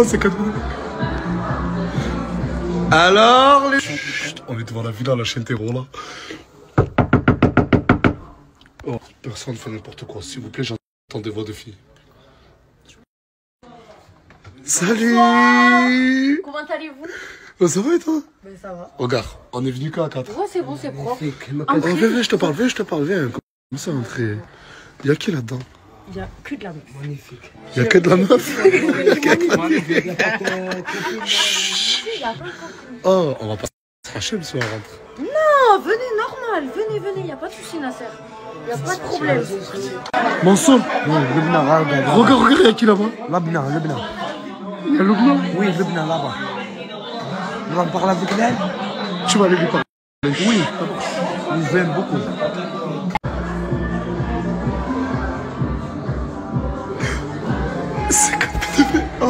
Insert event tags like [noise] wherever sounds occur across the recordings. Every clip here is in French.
Oh, c'est 4 minutes. Alors, les. Chut, on est devant la villa, la chaîne terreau là. Oh, personne fait n'importe quoi. S'il vous plaît, j'entends des voix de filles. Salut Comment allez-vous? Oh, Ça va et toi? Ben ça va. Regarde, on est venu qu'à 4. Ouais, c'est bon, c'est propre. Oh, viens, viens, je te parle, viens, je te parle, viens. Comment ça entrer Il y a qui là-dedans? Il y a que de la meuf. Il y a que de la meuf Oh, on va pas se fâcher le soir, on rentre. Non, venez normal, venez, venez, y a pas de souci, Nasser. Y a pas de problème. Mansour, regarde. regarde, regarde, il y a qui là-bas? Lubna, Lubna. Il y a Lubna? Oui, Lubna, là-bas. On va parler avec elle Tu vas aller lui parler. Oui. Ils vous aiment beaucoup.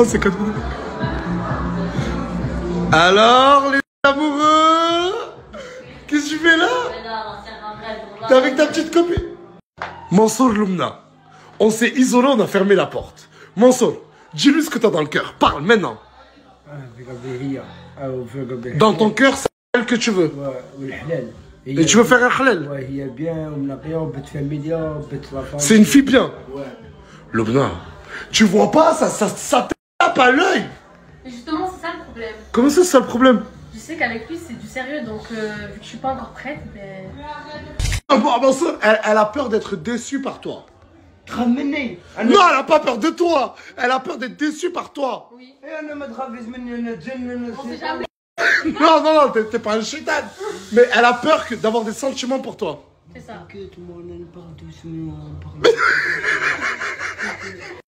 Oh, Alors, les amoureux Qu'est-ce que tu fais là? T'es avec ta petite copine? Mansour Lumna, on s'est isolé, on a fermé la porte. Mansour, dis-lui ce que t'as dans le cœur. Parle maintenant. Dans ton cœur, c'est elle que tu veux. Et tu veux faire un halal C'est une fille bien. Lumna, tu vois pas ça, ça, ça pas l'œil. Justement, c'est ça le problème. Comment ça, c'est ça le problème Je sais qu'avec lui, c'est du sérieux, donc euh, vu que je suis pas encore prête, mais... Ah ah elle, elle a peur d'être déçue par toi. Ramener. Non, elle a pas peur de toi. Elle a peur d'être déçue par toi. Oui. Non, non, non, t'es pas un chétan. Mais elle a peur d'avoir des sentiments pour toi. C'est ça. [laughs]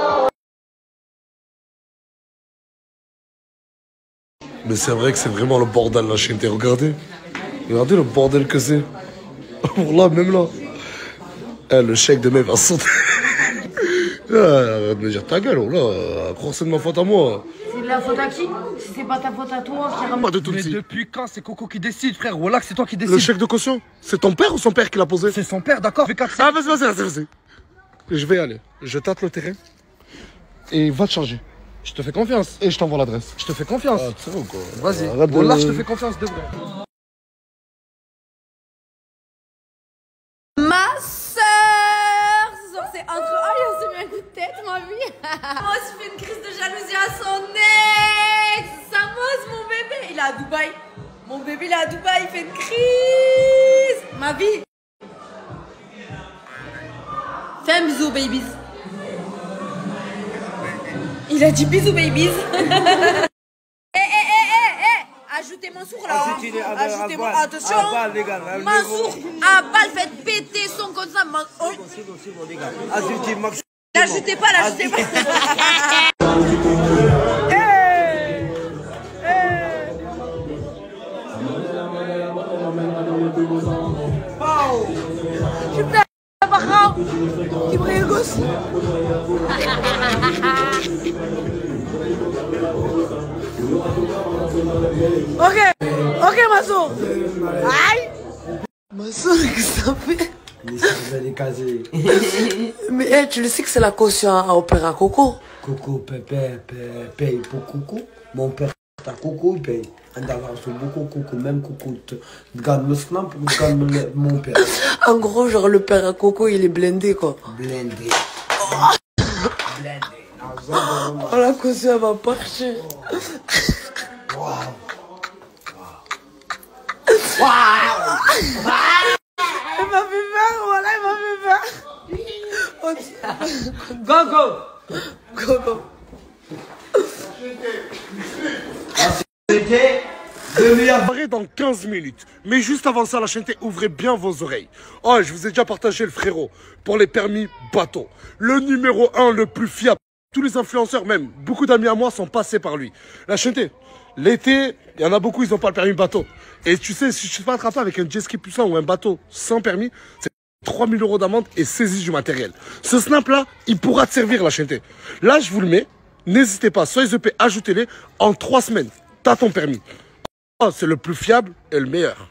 Mais c'est vrai que c'est vraiment le bordel la chaîne. Regardez. Regardez le bordel que c'est. [laughs] Pour là, même là. Eh, le chèque de mai va sauter. [laughs] Ah, arrête de me dire ta gueule, oh là. Que c'est de ma faute à moi. C'est de la faute à qui Si c'est pas ta faute à toi, qui Pas de tout Mais petit. depuis quand c'est Coco qui décide, frère Voilà que c'est toi qui Le décides. chèque de caution, c'est ton père ou son père qui l'a posé C'est son père, d'accord. Ah, vas-y, vas-y, vas-y, vas-y. Je vais y aller. Je tâte le terrain. Et va te charger. Je te fais confiance. Et je t'envoie l'adresse. Je te fais confiance. Ah, c'est bon, quoi. Vas-y. De- Wallah, je te fais confiance de vrai. Ma soir c'est entre... Ah, il s'est mis un coup de tête, ma vie Moi, je fais une crise de jalousie à son ex Samos, mon bébé Il est à Dubaï Mon bébé, il est à Dubaï, il fait une crise Ma vie Fais un bisou, babies Il a dit bisous, babies [laughs] Eh, eh, eh, eh, eh Ajoutez Mansour là hein. Ajoutez mon... Attention Mansour à balle, faites péter son comme ça. Man- oh. L'ajoutez pas, l'ajoutez pas. [laughs] Putain, Bahram, qui [laughs] Ok, ok, Mansour. Aïe. Mansour, [laughs] qu'est-ce que ça fait? [laughs] Mais eh, tu le sais que c'est la caution à Opéra Coco Coco, pépé, paye pour Coco. Mon père, ta Coco, il paye. Un dollar sur beaucoup Coco, même Coco. Gardes le snap ou le- mon père. En gros, genre le père à Coco, il est blindé quoi. Blindé. Blindé. Oh la caution, elle va partir. Elle m'a fait peur, voilà, elle m'a fait peur. Oh, tu- Gogo Coco. C'était le meilleur. Dans 15 minutes. Mais juste avant ça, la chaîne, ouvrez bien vos oreilles. Oh, je vous ai déjà partagé le frérot pour les permis bateau. Le numéro 1 le plus fiable. Tous les influenceurs, même beaucoup d'amis à moi, sont passés par lui. La chaîne, l'été, il y en a beaucoup, ils n'ont pas le permis bateau. Et tu sais, si tu te fais attraper avec un jet ski puissant ou un bateau sans permis, c'est 3000 euros d'amende et saisie du matériel. Ce snap-là, il pourra te servir, la chaîne. Là, je vous le mets. N'hésitez pas, soyez EP, ajoutez-les. En trois semaines, t'as ton permis. Oh, c'est le plus fiable et le meilleur.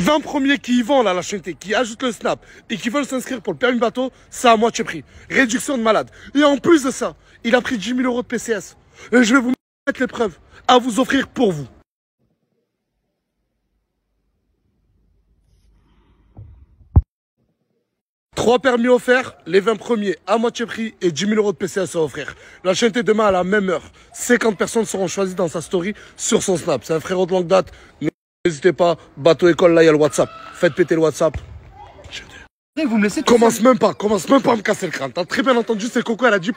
20 premiers qui y vont là, la chaîne qui ajoutent le snap et qui veulent s'inscrire pour le permis bateau, c'est à moitié prix. Réduction de malade. Et en plus de ça, il a pris 10 000 euros de PCS. Et je vais vous mettre l'épreuve à vous offrir pour vous. Trois permis offerts, les 20 premiers à moitié prix et 10 000 euros de PCS à offrir. La chaîne est demain à la même heure. 50 personnes seront choisies dans sa story sur son snap. C'est un frérot de longue date. N'hésitez pas, bateau école, là il y a le WhatsApp. Faites péter le WhatsApp. Vous me laissez Commence même pas, commence même pas à me casser le crâne. T'as très bien entendu, c'est Coco, elle a dit